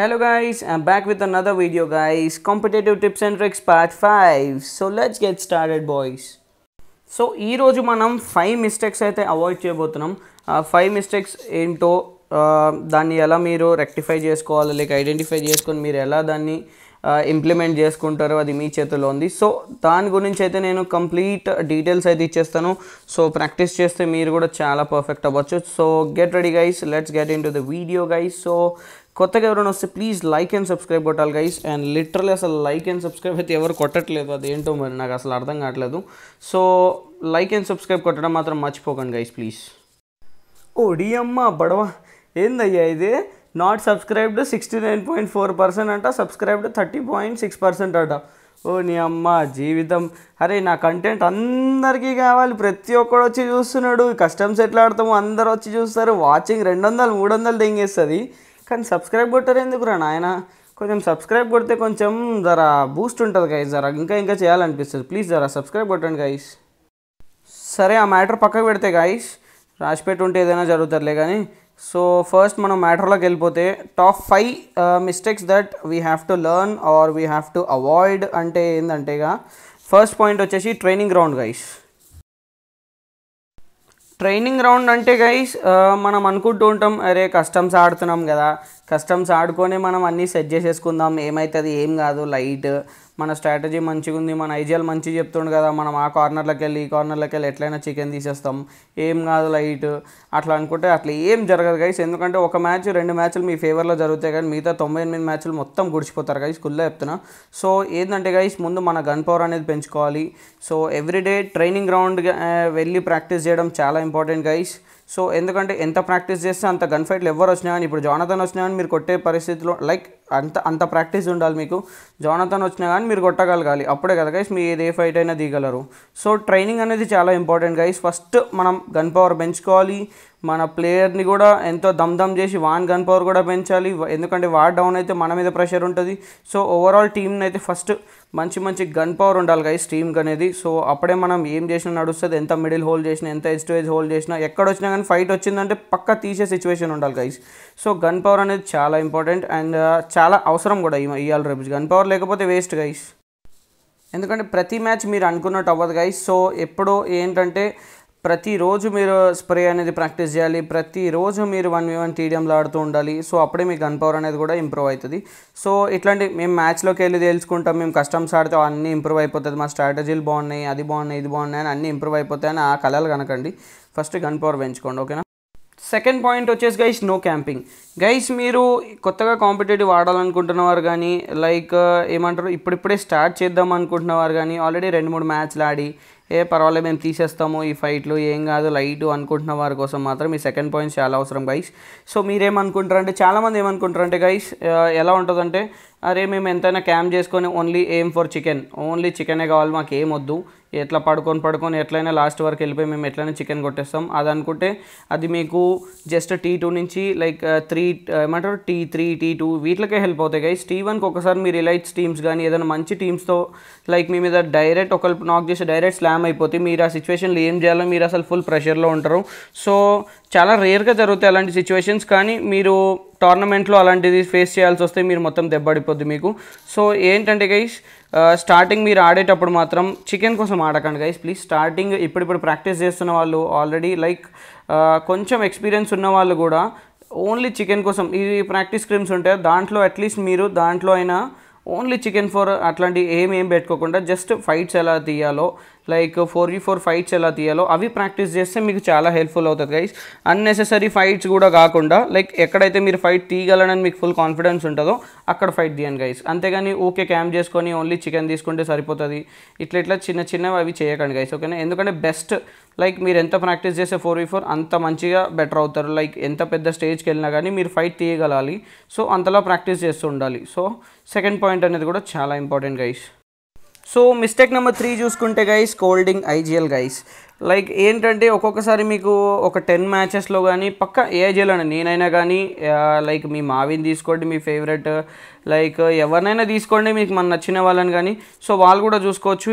Hello guys, I'm back with another video guys. Competitive tips and tricks part 5. So let's get started boys. So ఈరోజు మనం five mistakes అయితే avoid చేయబోతున్నాం. Five mistakes ఏంటో దాన్ని ఎలా మీరు రెక్టిఫై చేసుకోవాలి? లేక ఐడెంటిఫై చేసుకొని మీరు ఎలా దాన్ని ఇంప్లిమెంట్ చేసుకుంటారో అది మీ చేతిలో ఉంది. సో దాని గురించి అయితే నేను కంప్లీట్ డీటెయిల్స్ అయితే ఇచ్చేస్తాను. సో ప్రాక్టీస్ చేస్తే మీరు కూడా చాలా పర్ఫెక్ట్ అవ్వచ్చు. So get ready guys let's get into the video guys so కొత్తగా ఎవరైనా వస్తే ప్లీజ్ లైక్ అండ్ సబ్స్క్రైబ్ కొట్టాలి గైస్ అండ్ లిటరలీ అసలు లైక్ అండ్ సబ్స్క్రైబ్ అయితే ఎవరు కొట్టట్లేదు. అది ఏంటో మరి నాకు అసలు అర్థం కావట్లేదు. సో లైక్ అండ్ సబ్స్క్రైబ్ కొట్టడం మాత్రం మర్చిపోకండి గైస్ ప్లీజ్ ఓడియమ్మ బడవ. ఏందయ్యా ఇది? Not subscribed sixty nine point four percent అంట subscribed thirty point six percent అంట. ఓ నీ అమ్మ జీవితం. అరే నా కంటెంట్ అందరికీ కావాలి. ప్రతి ఒక్కడు వచ్చి చూస్తున్నాడు. కస్టమ్స్ ఎట్లా ఆడతాము. అందరు వచ్చి చూస్తారు. వాచింగ్ రెండు వందలు మూడు వందలు దెంగేస్తుంది కానీ సబ్స్క్రైబ్ కొట్టారు ఎందుకురా నాయన? కొంచెం సబ్స్క్రైబ్ కొడితే కొంచెం జర బూస్ట్ ఉంటుంది గైస్ జర ఇంకా ఇంకా చేయాలనిపిస్తుంది. ప్లీజ్ జర సబ్స్క్రైబ్ కొట్టండి గైస్ సరే ఆ మ్యాటర్ పక్కకు పెడితే గాయస్ రాసిపెట్టి ఉంటే ఏదైనా జరుగుతుందిలే కానీ సో ఫస్ట్ మనం మ్యాటర్లోకి వెళ్ళిపోతే top five mistakes that we have to learn or we have to avoid అంటే ఏంటంటేగా ఫస్ట్ పాయింట్ వచ్చేసి training ground guys training round అంటే గైస్ మనం అనుకుంటూ ఉంటాం అరే కస్టమ్స్ ఆడుతున్నాం కదా కస్టమ్స్ ఆడుకొని మనం అన్నీ సెట్ చేసేసుకుందాం. ఏమవుతుంది ఏం కాదు లైట్. మన స్ట్రాటజీ మంచిగా ఉంది మన ఐజిఎల్ మంచిగా చెప్తుండు కదా. మనం ఆ కార్నర్లోకి వెళ్ళి ఈ కార్నర్లోకి వెళ్ళి ఎట్లయినా చికెన్ తీసేస్తాం. ఏం కాదు లైట్. అట్లా అనుకుంటే అట్లా ఏం జరగదు గైస్ ఎందుకంటే ఒక మ్యాచ్ రెండు మ్యాచ్లు మీ ఫేవర్లో జరుగుతాయి కానీ మిగతా తొంభై ఎనిమిది మ్యాచ్లు మొత్తం గుడిచిపోతారు గైస్ స్కూల్లో చెప్తున్నా. సో ఏంటంటే గైస్ ముందు మన గన్ పవర్ అనేది పెంచుకోవాలి. సో ఎవ్రీడే ట్రైనింగ్ గ్రౌండ్ వెళ్ళి ప్రాక్టీస్ చేయడం చాలా ఇంపార్టెంట్ గైస్ సో ఎందుకంటే ఎంత ప్రాక్టీస్ చేస్తే అంత గన్ ఫైట్లు ఎవరు వచ్చినా కానీ ఇప్పుడు జానతన్ వచ్చినా కానీ మీరు కొట్టే పరిస్థితిలో లైక్ అంత అంత ప్రాక్టీస్ ఉండాలి మీకు. జానతన్ వచ్చినా కానీ మీరు కొట్టగలగాలి. అప్పుడే కదా గైస్ మీ ఏది ఏ ఫైట్ అయినా దిగలరు. సో ట్రైనింగ్ అనేది చాలా ఇంపార్టెంట్ గైస్ ఫస్ట్ మనం గన్ పవర్ పెంచుకోవాలి. మన ప్లేయర్ని కూడా ఎంతో దమ్ దమ్ చేసి వాన్ గన్ పవర్ కూడా పెంచాలి. ఎందుకంటే వాడ్ డౌన్ అయితే మన మీద ప్రెషర్ ఉంటుంది. సో ఓవరాల్ టీంని అయితే ఫస్ట్ మంచి మంచి గన్ పవర్ ఉండాలి గైస్ టీంకి అనేది. సో అప్పుడే మనం ఏం చేసినా నడుస్తుంది. ఎంత మిడిల్ హోల్డ్ చేసినా ఎంత ఎజ్ టు ఎజ్ హోల్డ్ చేసినా ఎక్కడ వచ్చినా కానీ ఫైట్ వచ్చిందంటే పక్క తీసే సిచ్యువేషన్ ఉండాలి గైస్ సో గన్ పవర్ అనేది చాలా ఇంపార్టెంట్ అండ్ uh, చాలా అవసరం కూడా ఈ- ఇవాళ రేపు గన్ పవర్ లేకపోతే వేస్ట్ గైస్ ఎందుకంటే ప్రతి మ్యాచ్ మీరు అనుకున్నట్టు అవ్వదు గైస్ సో ఎప్పుడో ఏంటంటే ప్రతిరోజు మీరు స్ప్రే అనేది ప్రాక్టీస్ చేయాలి ప్రతిరోజు మీరు వన్ వి వన్ టీడియంలో ఆడుతూ ఉండాలి. సో అప్పుడే మీ గన్ పవర్ అనేది కూడా ఇంప్రూవ్ అవుతుంది. సో ఇట్లాంటి మేము మ్యాచ్లోకి వెళ్ళి తెలుసుకుంటాం మేము కస్టమ్స్ ఆడితే అన్నీ ఇంప్రూవ్ అయిపోతుంది. మా స్ట్రాటజీలు బాగున్నాయి అది బాగున్నాయి ఇది బాగున్నాయి అని అన్నీ ఇంప్రూవ్ అయిపోతాయని ఆ కళలు కనకండి. ఫస్ట్ గన్ పవర్ పెంచుకోండి ఓకేనా? సెకండ్ పాయింట్ వచ్చేసి గైస్ నో క్యాంపింగ్ గైస్ మీరు కొత్తగా కాంపిటేటివ్ ఆడాలనుకుంటున్నవారు కానీ లైక్ uh, ఏమంటారు ఇప్పుడిప్పుడే స్టార్ట్ చేద్దాం అనుకుంటున్నవారు కానీ ఆల్రెడీ రెండు మూడు మ్యాచ్లు ఆడి ఏ పర్వాలేదు మేము తీసేస్తాము ఈ ఫైట్లు ఏం కాదు లైట్ అనుకుంటున్న వారి కోసం మాత్రం ఈ సెకండ్ పాయింట్స్ చాలా అవసరం గైస్ సో మీరేమనుకుంటారంటే చాలామంది ఏమనుకుంటారంటే గైస్ uh, ఎలా ఉంటుందంటే అరే మేము ఎంతైనా క్యాంప్ చేసుకొని ఓన్లీ ఏం ఫర్ చికెన్? ఓన్లీ చికెనే కావాలి మాకు ఏం వద్దు. ఎట్లా పడుకొని పడుకొని ఎట్లయినా లాస్ట్ వరకు వెళ్ళిపోయి మేము ఎట్లయినా చికెన్ కొట్టేస్తాం. అది అనుకుంటే అది మీకు జస్ట్ టీ టూ నుంచి లైక్ త్రీ uh, uh, ఏమంటారు? టీ త్రీ టీ టూ వీటికే హెల్ప్ అవుతాయి గైస్ టీ వన్కి ఒకసారి మీరు రిలైట్స్ టీమ్స్ కానీ ఏదైనా మంచి టీమ్స్తో లైక్ మీ మీద డైరెక్ట్ ఒకరు నాక్ చేసి డైరెక్ట్ స్లామ్ అయిపోతే మీరు ఆ సిచ్యువేషన్లో ఏం చేయాలో మీరు అసలు ఫుల్ ప్రెషర్లో ఉంటారు. సో చాలా రేర్గా జరుగుతాయి అలాంటి సిచ్యువేషన్స్ కానీ మీరు టోర్నమెంట్లో అలాంటిది ఫేస్ చేయాల్సి వస్తే మీరు మొత్తం దెబ్బడిపోద్ది మీకు. సో ఏంటంటే గైస్ స్టార్టింగ్ మీరు ఆడేటప్పుడు మాత్రం చికెన్ కోసం ఆడకండి గైస్ ప్లీజ్ స్టార్టింగ్ ఇప్పుడిప్పుడు ప్రాక్టీస్ చేస్తున్న వాళ్ళు ఆల్రెడీ లైక్ కొంచెం ఎక్స్పీరియన్స్ ఉన్న వాళ్ళు కూడా ఓన్లీ చికెన్ కోసం ఇది ప్రాక్టీస్ క్రీమ్స్ ఉంటాయి దాంట్లో అట్లీస్ట్ మీరు దాంట్లో అయినా ఓన్లీ చికెన్ ఫోర్ అట్లాంటి ఏం ఏం పెట్టుకోకుండా జస్ట్ ఫైట్స్ ఎలా తీయాలో like four v four fights ఎలా తీయాలో అవి ప్రాక్టీస్ చేస్తే మీకు చాలా హెల్ప్ఫుల్ అవుతుంది గైస్ అన్నెసెసరీ ఫైట్స్ కూడా కాకుండా లైక్ ఎక్కడైతే మీరు ఫైట్ తీయగలనని మీకు ఫుల్ కాన్ఫిడెన్స్ ఉంటుందో అక్కడ ఫైట్ తీయండి గైస్ అంతేగాని ఊకే క్యాంప్ చేసుకొని ఓన్లీ చికెన్ తీసుకుంటే సరిపోతుంది. ఇట్లా ఇట్లా చిన్న చిన్నవి అవి చేయకండి గైస్ ఓకేనా ఎందుకంటే బెస్ట్ లైక్ మీరు ఎంత ప్రాక్టీస్ చేస్తే ఫోర్ వి ఫోర్ అంత మంచిగా బెటర్ అవుతారు. లైక్ ఎంత పెద్ద స్టేజ్కి వెళ్ళినా కానీ మీరు ఫైట్ తీయగలాలి. సో అంతలా ప్రాక్టీస్ చేస్తూ ఉండాలి. సో సెకండ్ పాయింట్ అనేది కూడా చాలా important guys so mistake number three చూసుకుంటే గైస్ కోల్డింగ్ ఐజిఎల్ గైస్ లైక్ ఏంటంటే ఒక్కొక్కసారి మీకు ఒక టెన్ మ్యాచెస్లో కానీ పక్క ఏ చేయాలని నేనైనా కానీ లైక్ మీ మావిని తీసుకోండి మీ ఫేవరెట్ లైక్ ఎవరినైనా తీసుకోండి మీకు మన నచ్చిన వాళ్ళని కానీ సో వాళ్ళు కూడా చూసుకోవచ్చు.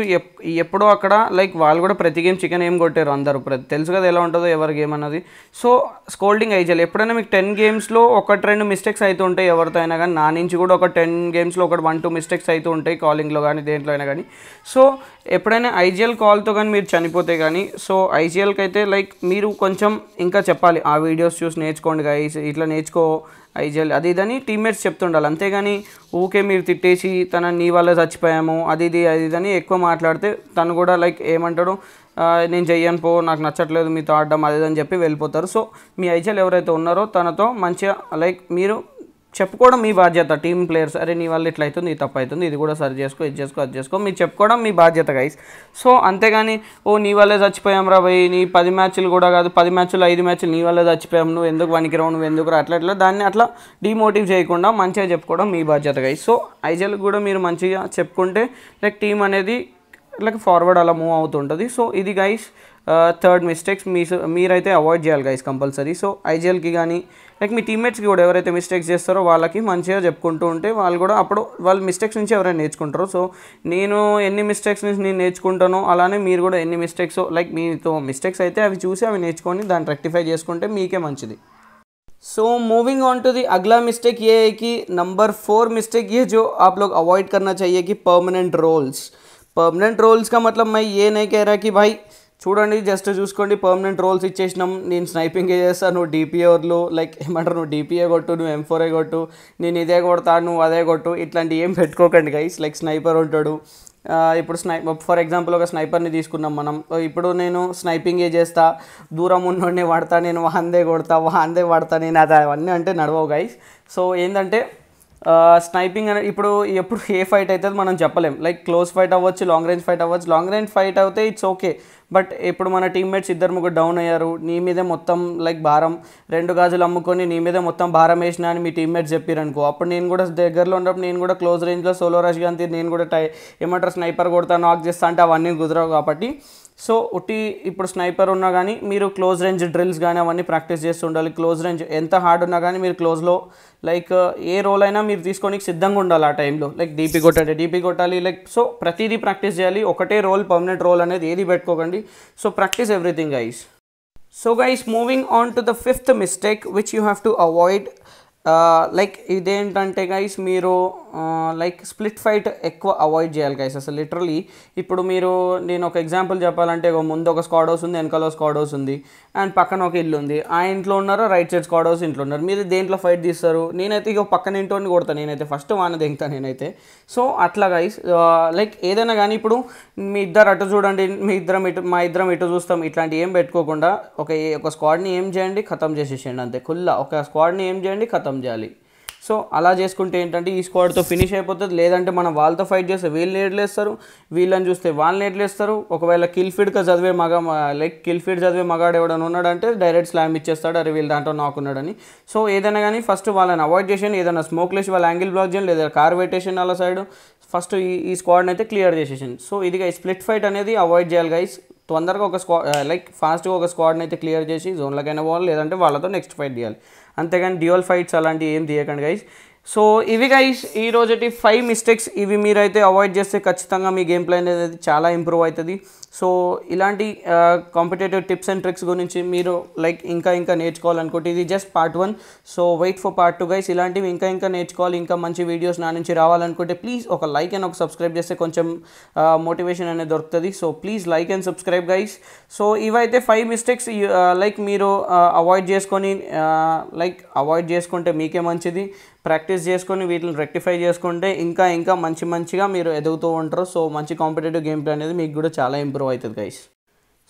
ఎప్పుడో అక్కడ లైక్ వాళ్ళు కూడా ప్రతి గేమ్ చికెన్ ఏం కొట్టారు అందరూ. ప్రతి తెలుసు కదా ఎలా ఉంటుందో ఎవరి గేమ్ అన్నది. సో స్కోల్డింగ్ అయ్యాలి ఎప్పుడైనా మీకు టెన్ గేమ్స్లో ఒకటి రెండు మిస్టేక్స్ అవుతూ ఉంటాయి ఎవరితో అయినా కానీ నా నుంచి కూడా ఒక టెన్ గేమ్స్లో ఒకటి వన్ టూ మిస్టేక్స్ అవుతూ ఉంటాయి కాలింగ్లో కానీ దేంట్లో అయినా కానీ సో ఎప్పుడైనా ఐజీఎల్ కాల్తో కానీ మీరు చనిపోతే కానీ సో ఐజీఎల్కి అయితే లైక్ మీరు కొంచెం ఇంకా చెప్పాలి. ఆ వీడియోస్ చూసి నేర్చుకోండి గైస్ ఇట్లా నేర్చుకో ఐజీఎల్ అది ఇదని టీమ్మేట్స్ చెప్తుండాలి. అంతేగాని ఊకే మీరు తిట్టేసి తన నీ వల్ల చచ్చిపోయాము అది ఇది అది ఇదని ఎక్కువ మాట్లాడితే తను కూడా లైక్ ఏమంటాడు నేను చెయ్యను పో నాకు నచ్చట్లేదు మీతో ఆడడం అది అని చెప్పి వెళ్ళిపోతారు. సో మీ ఐజీఎల్ ఎవరైతే ఉన్నారో తనతో మంచిగా లైక్ మీరు చెప్పుకోవడం మీ బాధ్యత. టీం ప్లేయర్స్ అరే నీ వల్ల ఇట్లా అవుతుంది ఇది తప్పు అవుతుంది ఇది కూడా సరి చేసుకో ఇది చేసుకో అది చేసుకో. మీరు చెప్పుకోవడం మీ బాధ్యత గైస్ సో అంతేగాని ఓ నీ వల్లే చచ్చిపోయాం రా భయ్ నీ పది మ్యాచ్లు కూడా కాదు పది మ్యాచ్లు ఐదు మ్యాచ్లు నీ వల్లే చచ్చిపోయాం నువ్వు ఎందుకు వనికిరావు నువ్వు ఎందుకు రా అట్లా అట్లా దాన్ని అట్లా డిమోటివ్ చేయకుండా మంచిగా చెప్పుకోవడం మీ బాధ్యత గైస్ సో ఐజల్ కూడా మీరు మంచిగా చెప్పుకుంటే లైక్ టీం అనేది లైక్ ఫార్వర్డ్ అలా మూవ్ అవుతుంటుంది. సో ఇది గైస్ థర్డ్ మిస్టేక్స్ మీ మీరైతే అవాయిడ్ చేయాలి గైస్ కంపల్సరీ సో ఐజీఎల్కి కానీ లైక్ మీ టీమ్మేట్స్కి కూడా ఎవరైతే మిస్టేక్స్ చేస్తారో వాళ్ళకి మంచిగా చెప్పుకుంటూ ఉంటే వాళ్ళు కూడా అప్పుడు వాళ్ళ మిస్టేక్స్ నుంచి ఎవరైనా నేర్చుకుంటారో సో నేను ఎన్ని మిస్టేక్స్ నుంచి నేను నేర్చుకుంటానో అలానే మీరు కూడా ఎన్ని మిస్టేక్స్ లైక్ మీతో మిస్టేక్స్ అయితే అవి చూసి అవి నేర్చుకొని దాన్ని రెక్టిఫై చేసుకుంటే మీకే మంచిది so moving on to the अगला मिस्टेक ये है कि नंबर फोर मिस्टेक ये जो आप लोग अवॉइड करना चाहिए कि परमानेंट रोल्स परमानेंट रोल्स का मतलब मैं ये नहीं कह रहा कि भाई చూడండి జస్ట్ చూసుకోండి. పర్మనెంట్ రోల్స్ ఇచ్చేసినాం. నేను స్నైపింగే చేస్తాను నువ్వు డిపిఓర్లు లైక్ ఏమంటారు నువ్వు డిపిఏ కొట్టు నువ్వు ఎంఫోరే కొట్టు. నేను ఇదే కొడతాను నువ్వు అదే కొట్టు. ఇట్లాంటి ఏం పెట్టుకోకండి గైస్ లైక్ స్నైపర్ ఉంటాడు. ఇప్పుడు స్నై ఫర్ ఎగ్జాంపుల్ ఒక స్నైపర్ని తీసుకున్నాం మనం. ఇప్పుడు నేను స్నైపింగ్ ఏ చేస్తా. దూరం ఉన్నోడిని వాడతా నేను వాందే కొడతా వాందే వాడతా. నేను అది అవన్నీ అంటే నడవవు గైస్ సో ఏంటంటే స్నైపింగ్ అనేది ఇప్పుడు ఎప్పుడు ఏ ఫైట్ అవుతుంది మనం చెప్పలేం. లైక్ క్లోజ్ ఫైట్ అవ్వచ్చు లాంగ్ రేంజ్ ఫైట్ అవ్వచ్చు. లాంగ్ రేంజ్ ఫైట్ అవుతే ఇట్స్ ఓకే బట్ ఇప్పుడు మన టీమ్మేట్స్ ఇద్దరు ముగ్గురు డౌన్ అయ్యారు. నీ మీదే మొత్తం లైక్ భారం. రెండు గాజులు అమ్ముకొని నీ మీదే మొత్తం భారం వేసినా అని మీ టీమ్మేట్స్ చెప్పారనుకో. అప్పుడు నేను కూడా దగ్గరలో ఉన్నప్పుడు నేను కూడా క్లోజ్ రేంజ్లో సోలో రష్ కానీ నేను కూడా టై ఏమంటారు స్నైపర్ కొడతా నాక్ చేస్తా అంటే అవన్నీ కుదరవు కాబట్టి సో ఉట్టి ఇప్పుడు స్నైపర్ ఉన్నా కానీ మీరు క్లోజ్ రేంజ్ డ్రిల్స్ కానీ అవన్నీ ప్రాక్టీస్ చేస్తూ ఉండాలి. క్లోజ్ రేంజ్ ఎంత హార్డ్ ఉన్నా కానీ మీరు క్లోజ్లో లైక్ ఏ రోల్ అయినా మీరు తీసుకోనికి సిద్ధంగా ఉండాలి ఆ టైంలో లైక్ డీపీ కొట్టాలి డీపీ కొట్టాలి లైక్ సో ప్రతిదీ ప్రాక్టీస్ చేయాలి. ఒకటే రోల్ పర్మనెంట్ రోల్ అనేది ఏది పెట్టుకోకండి. So practice everything guys. So guys moving on to the fifth mistake which you have to avoid like ఇదేంటంటే గైస్ మీరు లైక్ స్ప్లిట్ ఫైట్ ఎక్కువ అవాయిడ్ చేయాలి గైస్ అసలు లిటరలీ ఇప్పుడు మీరు నేను ఒక ఎగ్జాంపుల్ చెప్పాలంటే ముందు ఒక స్క్వాడ్ హౌస్ ఉంది వెనకాల స్క్వాడ్ హౌస్ ఉంది అండ్ పక్కన ఒక ఇల్లు ఉంది. ఆ ఇంట్లో ఉన్నారు? రైట్ సైడ్ స్క్వాడ్ హౌస్ ఇంట్లో ఉన్నారు. మీరు దేంట్లో ఫైట్ తీస్తారు? నేనైతే ఇక పక్కన ఇంటోని కొడతాను నేనైతే ఫస్ట్ వాన దింగుతాను నేనైతే. సో అట్లా గైస్ లైక్ ఏదైనా కానీ ఇప్పుడు మీ ఇద్దరు అటు చూడండి మీ ఇద్దరం ఇటు మా ఇద్దరం ఇటు చూస్తాం ఇట్లాంటి ఏం పెట్టుకోకుండా ఒక ఒక స్క్వాడ్ని ఏం చేయండి? ఖతం చేసేసేయండి అంతే. కుల్లా ఒక స్క్వాడ్ని ఏం చేయండి? ఖతం చేయాలి. సో అలా చేసుకుంటే ఏంటంటే ఈ స్క్వాడ్తో ఫినిష్ అయిపోతుంది. లేదంటే మనం వాళ్ళతో ఫైట్ చేస్తే వీళ్ళు నేట్లేస్తారు వీళ్ళని చూస్తే వాళ్ళు నేట్లేస్తారు ఒకవేళ కిల్ ఫీడ్గా చదివే మగ లైక్ కిల్ ఫీడ్ చదివే మగాడు ఎవడని ఉన్నాడంటే డైరెక్ట్ స్లామ్ ఇచ్చేస్తాడు. అరే వీళ్ళు దాంట్లో నాకున్నాడని. సో ఏదైనా కానీ ఫస్ట్ వాళ్ళని అవాయిడ్ చేసేయండి. ఏదైనా స్మోక్ లేసి వాళ్ళ యాంగిల్ బ్లాక్ చేయండి. లేదా కార్ పెట్టేసేయండి వాళ్ళ సైడ్ ఫస్ట్ ఈ ఈ స్క్వాడ్ని అయితే క్లియర్ చేసేసింది సో ఇది స్ప్లిట్ ఫైట్ అనేది అవాయిడ్ చేయాలి గైస్ తొందరగా ఒక స్క్వా లైక్ ఫాస్ట్గా ఒక స్క్వాడ్ని అయితే క్లియర్ చేసి జోన్లకైనా పోవాలి లేదంటే వాళ్ళతో నెక్స్ట్ ఫైట్ తీయాలి. అంతేగాని డ్యూయల్ ఫైట్స్ అలాంటివి ఏం తీయకండి గైస్ సో ఇవి గైస్ ఈ రోజుటి ఫైవ్ మిస్టేక్స్ ఇవి మీరైతే అవాయిడ్ చేస్తే ఖచ్చితంగా మీ గేమ్ ప్లే అనేది చాలా ఇంప్రూవ్ అవుతుంది. సో ఇలాంటి కాంపిటేటివ్ టిప్స్ అండ్ ట్రిక్స్ గురించి మీరు లైక్ ఇంకా ఇంకా నేర్చుకోవాలనుకుంటే ఇది just part one so wait for part two guys ఇలాంటివి ఇంకా ఇంకా నేర్చుకోవాలి ఇంకా మంచి వీడియోస్ నా నుంచి రావాలనుకుంటే ప్లీజ్ ఒక లైక్ అండ్ ఒక సబ్స్క్రైబ్ చేస్తే కొంచెం మోటివేషన్ అనేది దొరుకుతుంది. So please like and subscribe guys so ఇవైతే ఫైవ్ మిస్టేక్స్ లైక్ మీరు అవాయిడ్ చేసుకొని లైక్ అవాయిడ్ చేసుకుంటే మీకే మంచిది. ప్రాక్టీస్ చేసుకొని వీటిని రెక్టిఫై చేసుకుంటే ఇంకా ఇంకా మంచి మంచిగా మీరు ఎదుగుతూ ఉంటారు. సో మంచి కాంపిటేటివ్ గేమ్ ప్లే అనేది మీకు కూడా చాలా ఇంప్రూవ్ అవుతుంది గైస్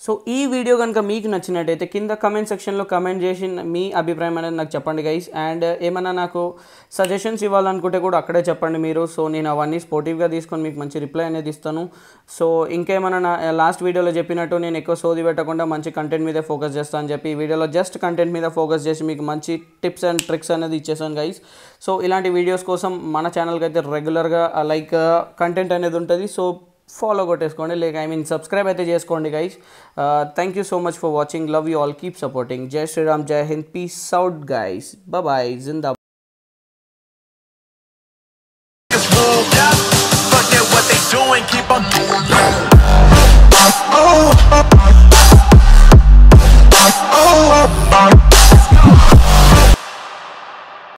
సో ఈ వీడియో కనుక మీకు నచ్చినట్టయితే కింద కమెంట్ సెక్షన్లో కమెంట్ చేసి మీ అభిప్రాయం అనేది నాకు చెప్పండి గైస్ అండ్ ఏమైనా నాకు సజెషన్స్ ఇవ్వాలనుకుంటే కూడా అక్కడే చెప్పండి మీరు. సో నేను అవన్నీ స్పోర్టివ్గా తీసుకొని మీకు మంచి రిప్లై అనేది ఇస్తాను. సో ఇంకేమైనా నా uh, లాస్ట్ వీడియోలో చెప్పినట్టు నేను ఎక్కువ సోది పెట్టకుండా మంచి కంటెంట్ మీదే ఫోకస్ చేస్తాను అని చెప్పి ఈ వీడియోలో జస్ట్ కంటెంట్ మీద ఫోకస్ చేసి మీకు మంచి టిప్స్ అండ్ ట్రిక్స్ అనేది ఇచ్చేసాను గైస్ సో ఇలాంటి వీడియోస్ కోసం మన ఛానల్కి అయితే రెగ్యులర్గా లైక్ కంటెంట్ అనేది ఉంటుంది. సో ఫాలో కొట్టేసుకోండి. లేక ఐ మీన్ సబ్స్క్రైబ్ అయితే చేసుకోండి guys thank you so much for watching love you all keep supporting జై శ్రీరామ్ జై Hind peace out guys bye జిందా